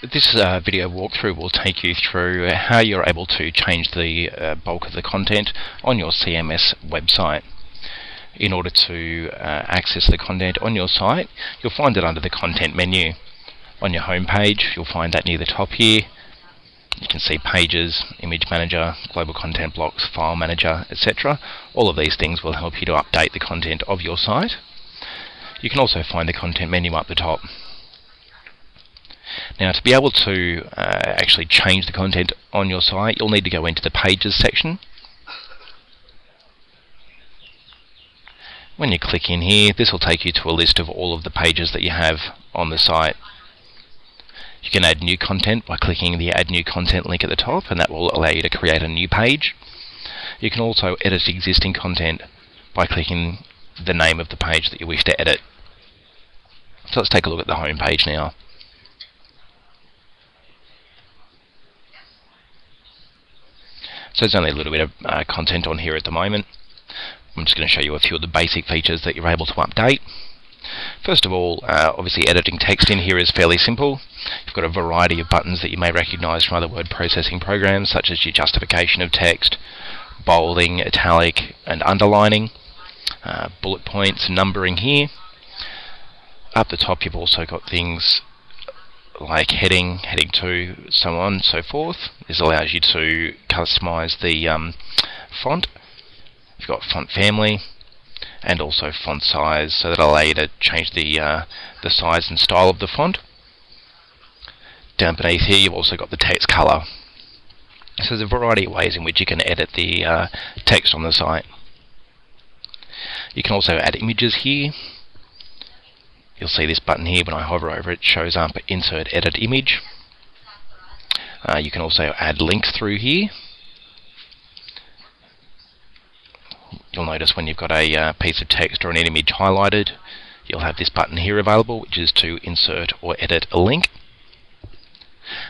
This uh, video walkthrough will take you through how you're able to change the uh, bulk of the content on your CMS website. In order to uh, access the content on your site, you'll find it under the content menu. On your home page, you'll find that near the top here. You can see pages, image manager, global content blocks, file manager, etc. All of these things will help you to update the content of your site. You can also find the content menu up the top. Now to be able to uh, actually change the content on your site, you'll need to go into the Pages section. When you click in here, this will take you to a list of all of the pages that you have on the site. You can add new content by clicking the Add New Content link at the top, and that will allow you to create a new page. You can also edit existing content by clicking the name of the page that you wish to edit. So let's take a look at the home page now. So there's only a little bit of uh, content on here at the moment. I'm just going to show you a few of the basic features that you're able to update. First of all, uh, obviously editing text in here is fairly simple. You've got a variety of buttons that you may recognize from other word processing programs, such as your justification of text, bolding, italic, and underlining, uh, bullet points, numbering here. Up the top you've also got things like heading, heading 2, so on and so forth. This allows you to customize the um, font. You've got font family and also font size, so that'll allow you to change the uh, the size and style of the font. Down beneath here, you've also got the text color. So there's a variety of ways in which you can edit the uh, text on the site. You can also add images here. You'll see this button here when I hover over it shows up insert edit image. Uh, you can also add links through here. You'll notice when you've got a uh, piece of text or an image highlighted, you'll have this button here available, which is to insert or edit a link.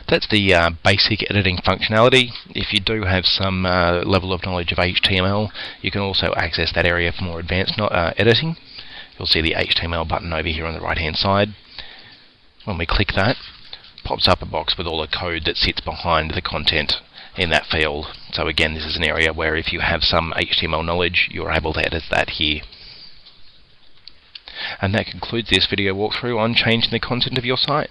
That's the uh, basic editing functionality. If you do have some uh, level of knowledge of HTML, you can also access that area for more advanced uh, editing. You'll see the HTML button over here on the right hand side. When we click that, pops up a box with all the code that sits behind the content in that field. So again, this is an area where if you have some HTML knowledge, you're able to edit that here. And that concludes this video walkthrough on changing the content of your site.